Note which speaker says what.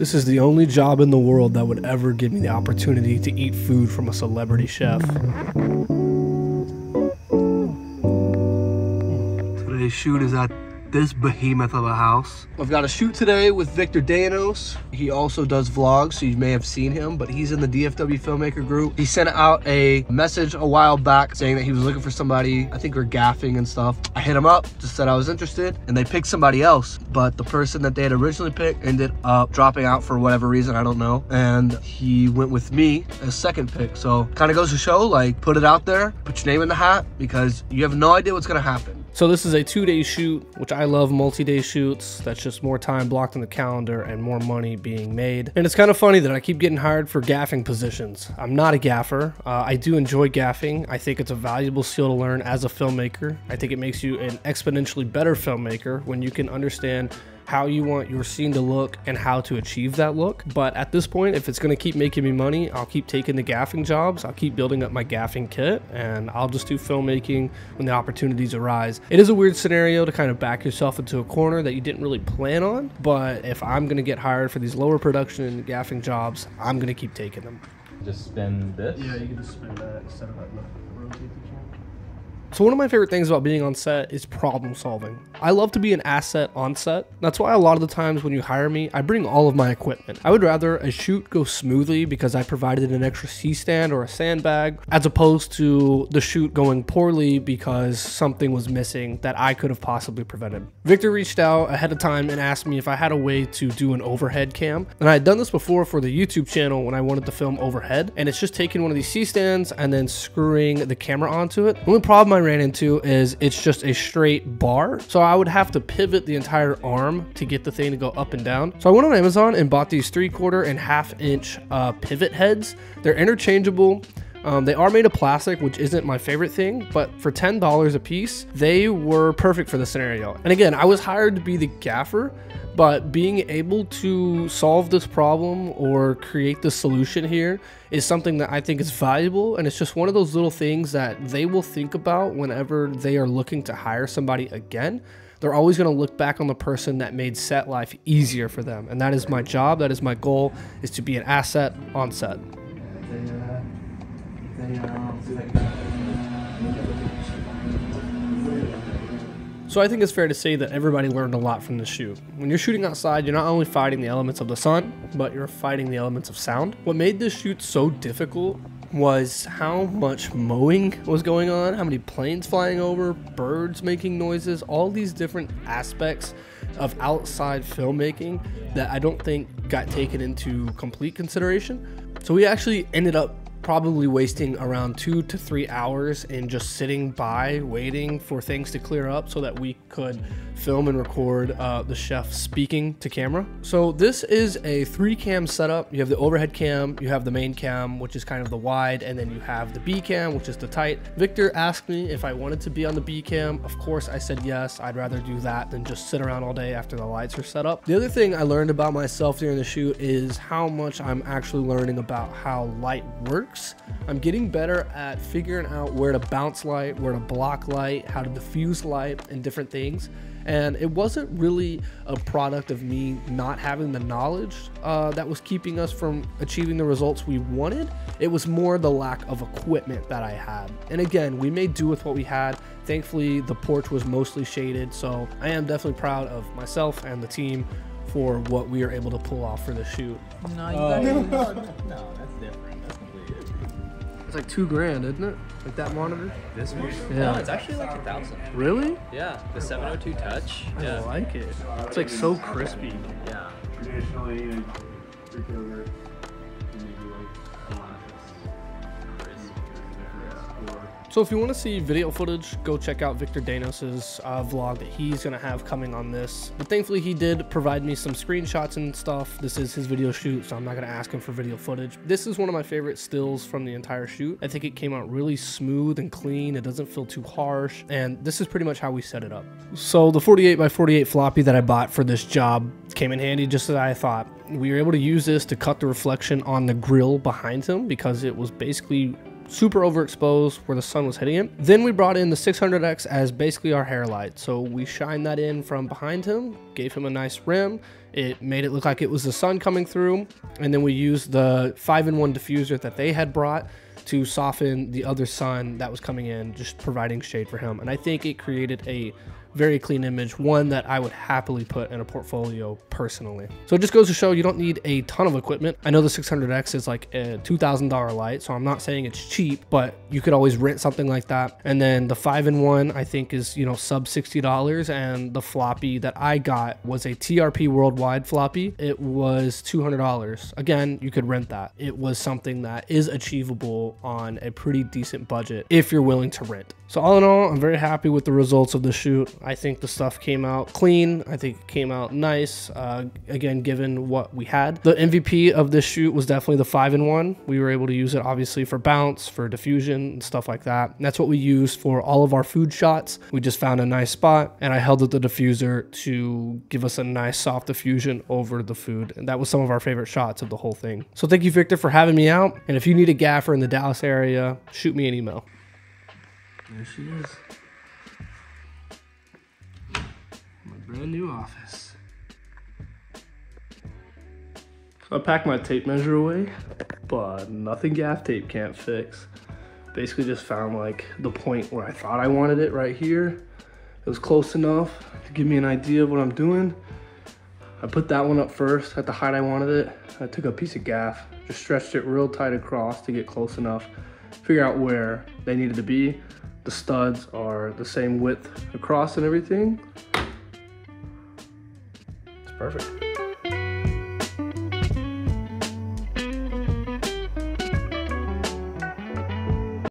Speaker 1: This is the only job in the world that would ever give me the opportunity to eat food from a celebrity chef. Today's shoot is at this behemoth of a house. I've got a shoot today with Victor Danos. He also does vlogs, so you may have seen him, but he's in the DFW filmmaker group. He sent out a message a while back saying that he was looking for somebody, I think we're gaffing and stuff. I hit him up, just said I was interested, and they picked somebody else, but the person that they had originally picked ended up dropping out for whatever reason, I don't know, and he went with me as second pick. So kind of goes to show, like, put it out there, put your name in the hat, because you have no idea what's gonna happen. So this is a two-day shoot, which I love multi-day shoots. That's just more time blocked in the calendar and more money being made. And it's kind of funny that I keep getting hired for gaffing positions. I'm not a gaffer. Uh, I do enjoy gaffing. I think it's a valuable skill to learn as a filmmaker. I think it makes you an exponentially better filmmaker when you can understand how you want your scene to look and how to achieve that look. But at this point, if it's going to keep making me money, I'll keep taking the gaffing jobs. I'll keep building up my gaffing kit and I'll just do filmmaking when the opportunities arise. It is a weird scenario to kind of back yourself into a corner that you didn't really plan on. But if I'm going to get hired for these lower production gaffing jobs, I'm going to keep taking them.
Speaker 2: Just spin this?
Speaker 1: Yeah, you can just spin that instead of like rotate the so one of my favorite things about being on set is problem solving. I love to be an asset on set. That's why a lot of the times when you hire me, I bring all of my equipment. I would rather a shoot go smoothly because I provided an extra C-stand or a sandbag, as opposed to the shoot going poorly because something was missing that I could have possibly prevented. Victor reached out ahead of time and asked me if I had a way to do an overhead cam. And I had done this before for the YouTube channel when I wanted to film overhead. And it's just taking one of these C-stands and then screwing the camera onto it. The only problem I ran into is it's just a straight bar. So I would have to pivot the entire arm to get the thing to go up and down. So I went on Amazon and bought these three quarter and half inch uh, pivot heads. They're interchangeable. Um, they are made of plastic, which isn't my favorite thing, but for $10 a piece, they were perfect for the scenario. And again, I was hired to be the gaffer, but being able to solve this problem or create the solution here is something that I think is valuable. And it's just one of those little things that they will think about whenever they are looking to hire somebody again. They're always going to look back on the person that made set life easier for them. And that is my job. That is my goal is to be an asset on set. So I think it's fair to say that everybody learned a lot from the shoot. When you're shooting outside, you're not only fighting the elements of the sun, but you're fighting the elements of sound. What made this shoot so difficult was how much mowing was going on, how many planes flying over, birds making noises, all these different aspects of outside filmmaking that I don't think got taken into complete consideration. So we actually ended up probably wasting around two to three hours in just sitting by waiting for things to clear up so that we could film and record uh, the chef speaking to camera. So this is a three cam setup. You have the overhead cam, you have the main cam, which is kind of the wide, and then you have the B cam, which is the tight. Victor asked me if I wanted to be on the B cam. Of course, I said yes. I'd rather do that than just sit around all day after the lights are set up. The other thing I learned about myself during the shoot is how much I'm actually learning about how light works. I'm getting better at figuring out where to bounce light, where to block light, how to diffuse light, and different things. And it wasn't really a product of me not having the knowledge uh, that was keeping us from achieving the results we wanted. It was more the lack of equipment that I had. And again, we made do with what we had. Thankfully, the porch was mostly shaded. So I am definitely proud of myself and the team for what we are able to pull off for the shoot.
Speaker 2: No, you uh, no, no, no, that's different. That's completely different.
Speaker 1: It's like two grand, isn't it? Like that monitor?
Speaker 2: This one?
Speaker 1: Yeah.
Speaker 2: No, it's actually like a thousand.
Speaker 1: Really?
Speaker 2: Yeah, the 702 Touch.
Speaker 1: I
Speaker 2: yeah.
Speaker 1: like it. It's like so crispy.
Speaker 2: Yeah.
Speaker 3: Traditionally,
Speaker 1: So if you want to see video footage, go check out Victor Danos's uh, vlog that he's going to have coming on this. But thankfully he did provide me some screenshots and stuff. This is his video shoot, so I'm not going to ask him for video footage. This is one of my favorite stills from the entire shoot. I think it came out really smooth and clean. It doesn't feel too harsh. And this is pretty much how we set it up. So the 48 by 48 floppy that I bought for this job came in handy just as I thought. We were able to use this to cut the reflection on the grill behind him because it was basically super overexposed where the sun was hitting him. Then we brought in the 600X as basically our hair light. So we shined that in from behind him, gave him a nice rim. It made it look like it was the sun coming through. And then we used the 5-in-1 diffuser that they had brought to soften the other sun that was coming in, just providing shade for him. And I think it created a very clean image, one that I would happily put in a portfolio personally. So it just goes to show you don't need a ton of equipment. I know the 600X is like a $2,000 light, so I'm not saying it's cheap, but you could always rent something like that. And then the 5-in-1 I think is, you know, sub $60 and the floppy that I got was a TRP worldwide floppy. It was $200. Again, you could rent that. It was something that is achievable on a pretty decent budget if you're willing to rent. So all in all, I'm very happy with the results of the shoot. I think the stuff came out clean. I think it came out nice. Uh, again, given what we had. The MVP of this shoot was definitely the 5-in-1. We were able to use it obviously for bounce, for diffusion, and stuff like that. And that's what we used for all of our food shots. We just found a nice spot and I held up the diffuser to give us a nice soft diffusion over the food. And that was some of our favorite shots of the whole thing. So thank you, Victor, for having me out. And if you need a gaffer in the Dallas area, shoot me an email. There she is. Brand new office. I packed my tape measure away, but nothing gaff tape can't fix. Basically just found like the point where I thought I wanted it right here. It was close enough to give me an idea of what I'm doing. I put that one up first at the height I wanted it. I took a piece of gaff, just stretched it real tight across to get close enough, figure out where they needed to be. The studs are the same width across and everything. Perfect.